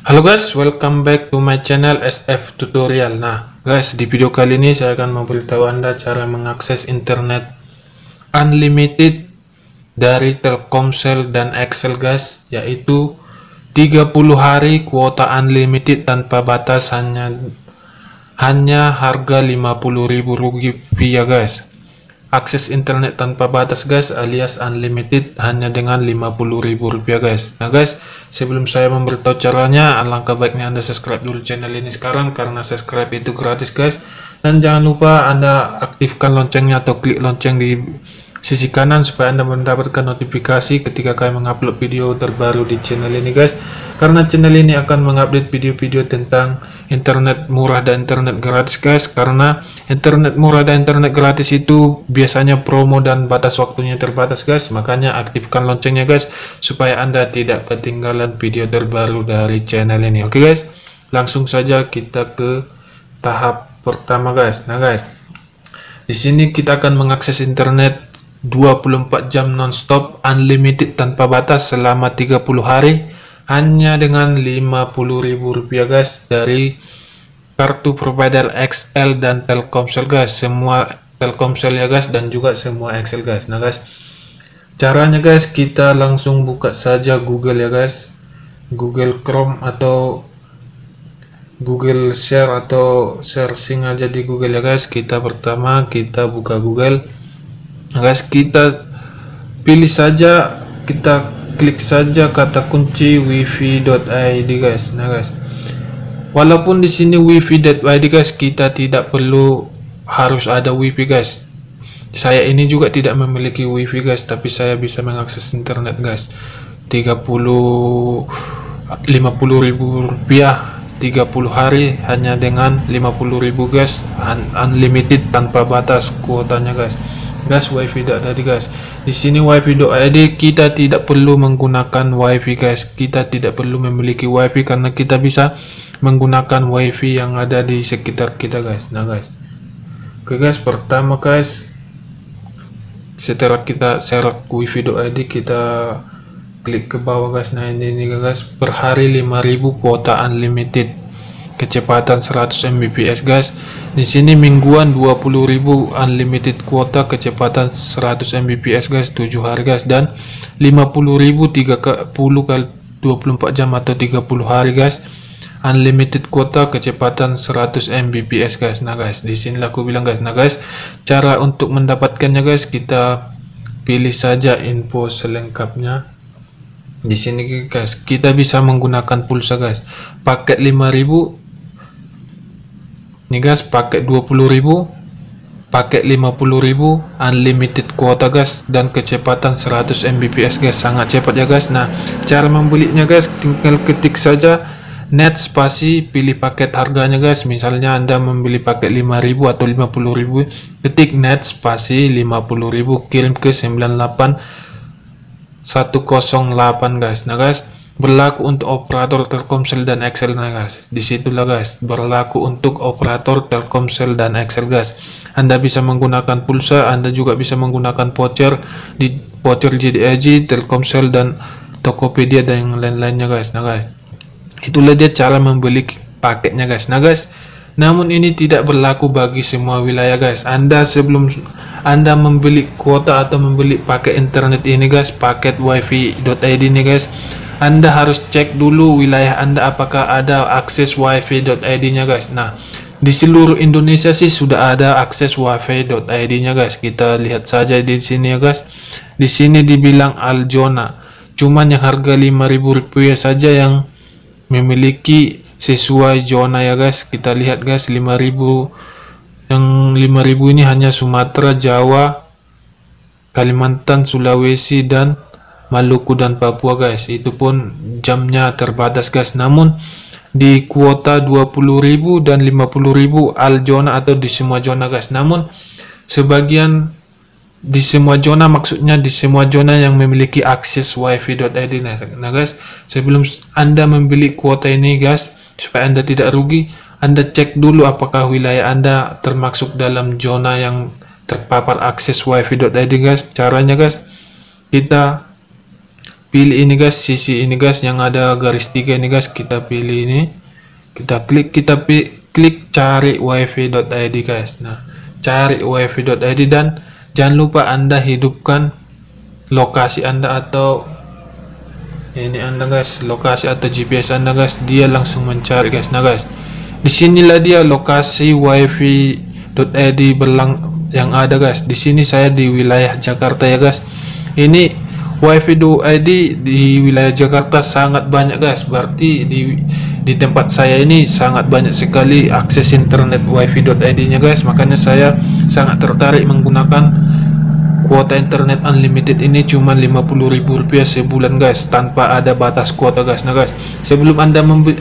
Halo guys, welcome back to my channel SF Tutorial. Nah, guys, di video kali ini saya akan memberitahu Anda cara mengakses internet unlimited dari Telkomsel dan Excel guys, yaitu 30 hari kuota unlimited tanpa batas hanya hanya harga 50.000 rupiah guys akses internet tanpa batas guys alias unlimited hanya dengan 50.000 rupiah guys. Nah guys sebelum saya memberitahu caranya alangkah baiknya anda subscribe dulu channel ini sekarang karena subscribe itu gratis guys. Dan jangan lupa anda aktifkan loncengnya atau klik lonceng di sisi kanan supaya anda mendapatkan notifikasi ketika kami mengupload video terbaru di channel ini guys. Karena channel ini akan mengupdate video-video tentang internet murah dan internet gratis guys. Karena internet murah dan internet gratis itu biasanya promo dan batas waktunya terbatas guys. Makanya aktifkan loncengnya guys supaya anda tidak ketinggalan video terbaru dari channel ini. Oke okay, guys? Langsung saja kita ke tahap pertama guys. Nah guys di sini kita akan mengakses internet 24 jam nonstop unlimited tanpa batas selama 30 hari hanya dengan Rp50.000 guys dari kartu provider XL dan Telkomsel guys. Semua Telkomsel ya guys dan juga semua XL guys. Nah guys caranya guys kita langsung buka saja Google ya guys. Google Chrome atau Google Share atau searching aja di Google ya guys. Kita pertama kita buka Google guys kita pilih saja kita klik saja kata kunci wifi.id guys. Nah guys. Walaupun di sini wifi.id guys kita tidak perlu harus ada wifi guys. Saya ini juga tidak memiliki wifi guys tapi saya bisa mengakses internet guys. 30 50 ribu rupiah 30 hari hanya dengan 50 ribu guys unlimited tanpa batas kuotanya guys guys wifi tadi guys. Di sini wifi.id kita tidak perlu menggunakan wifi guys. Kita tidak perlu memiliki wifi karena kita bisa menggunakan wifi yang ada di sekitar kita guys. Nah guys. Oke guys. Pertama guys. Setelah kita share wifi.id kita klik ke bawah guys. Nah ini, ini guys. Per hari 5000 kuota unlimited kecepatan 100 Mbps guys. Di sini mingguan 20.000 unlimited kuota kecepatan 100 Mbps guys 7 hari guys dan 50.000 30 kali 24 jam atau 30 hari guys. Unlimited kuota kecepatan 100 Mbps guys. Nah guys di sini aku bilang guys. Nah guys cara untuk mendapatkannya guys kita pilih saja info selengkapnya. Di sini guys kita bisa menggunakan pulsa guys. Paket 5000 nih guys pakai 20.000 pakai 50.000 unlimited kuota guys dan kecepatan 100 Mbps guys sangat cepat ya guys nah cara membelinya guys tinggal ketik saja net spasi pilih paket harganya guys misalnya anda membeli paket 5000 atau 50000 ketik net spasi 50000 kirim ke 98 108 guys nah guys berlaku untuk operator Telkomsel dan Excel nah guys. Di situlah guys berlaku untuk operator Telkomsel dan Excel guys. Anda bisa menggunakan pulsa Anda juga bisa menggunakan voucher di voucher JDAG Telkomsel dan Tokopedia dan yang lain-lainnya guys nah guys. Itulah dia cara membeli paketnya guys nah guys. Namun ini tidak berlaku bagi semua wilayah guys. Anda sebelum anda membeli kuota atau membeli paket internet ini guys paket wifi.id ini guys anda harus cek dulu wilayah Anda apakah ada akses wifi.id-nya guys. Nah, di seluruh Indonesia sih sudah ada akses wifi.id-nya guys. Kita lihat saja di sini ya guys. Di sini dibilang Aljona. Cuman yang harga 5000 rupiah saja yang memiliki sesuai zona ya guys. Kita lihat guys 5000 yang 5000 ini hanya Sumatera, Jawa, Kalimantan, Sulawesi dan Maluku dan Papua guys. Itu pun jamnya terbatas guys. Namun di kuota 20.000 dan 50.000 al zona atau di semua zona guys. Namun sebagian di semua zona maksudnya di semua zona yang memiliki akses wifi.id nah, nah guys sebelum anda membeli kuota ini guys supaya anda tidak rugi anda cek dulu apakah wilayah anda termasuk dalam zona yang terpapar akses wifi.id guys. Caranya guys kita pilih ini guys. Sisi ini guys yang ada garis tiga ini guys. Kita pilih ini. Kita klik kita klik cari wifi.id guys. Nah cari wifi.id dan jangan lupa anda hidupkan lokasi anda atau ini anda guys lokasi atau GPS anda guys. Dia langsung mencari guys. Nah guys di sinilah dia lokasi wifi.id berlang yang ada guys. Di sini saya di wilayah Jakarta ya guys. Ini wifi do ID di wilayah Jakarta sangat banyak guys. Berarti di di tempat saya ini sangat banyak sekali akses internet wifi.id nya guys. Makanya saya sangat tertarik menggunakan kuota internet unlimited ini cuma 50.000 rupiah sebulan guys tanpa ada batas kuota guys. Nah guys sebelum anda membeli,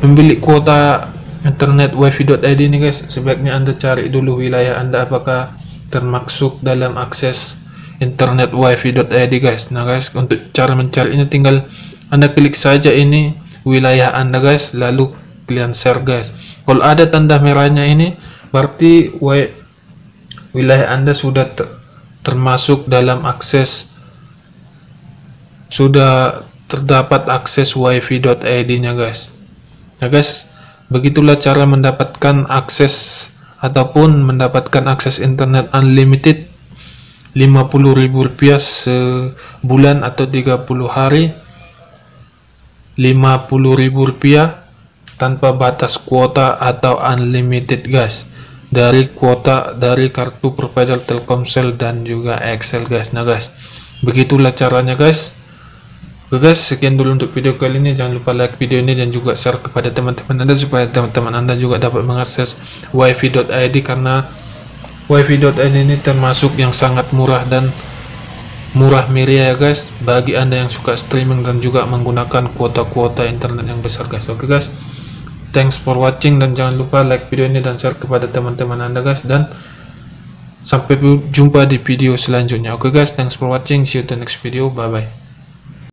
membeli kuota internet wifi.id ini guys sebaiknya anda cari dulu wilayah anda apakah termasuk dalam akses internet wifi.id guys. Nah guys untuk cara mencarinya tinggal anda klik saja ini wilayah anda guys lalu kalian share guys. Kalau ada tanda merahnya ini berarti wilayah anda sudah ter termasuk dalam akses sudah terdapat akses wifi.id nya guys. Nah guys begitulah cara mendapatkan akses ataupun mendapatkan akses internet unlimited Rp50.000 sebulan atau 30 hari. Rp50.000 tanpa batas kuota atau unlimited guys. Dari kuota dari kartu provider Telkomsel dan juga Excel guys. Nah guys begitulah caranya guys. Oke guys, sekian dulu untuk video kali ini. Jangan lupa like video ini dan juga share kepada teman-teman Anda supaya teman-teman Anda juga dapat mengakses wifi.id karena wifi.id ini termasuk yang sangat murah dan murah meriah ya guys. Bagi anda yang suka streaming dan juga menggunakan kuota-kuota internet yang besar guys. Oke okay, guys. Thanks for watching dan jangan lupa like video ini dan share kepada teman-teman anda guys. Dan sampai jumpa di video selanjutnya. Oke okay, guys. Thanks for watching. See you the next video. Bye bye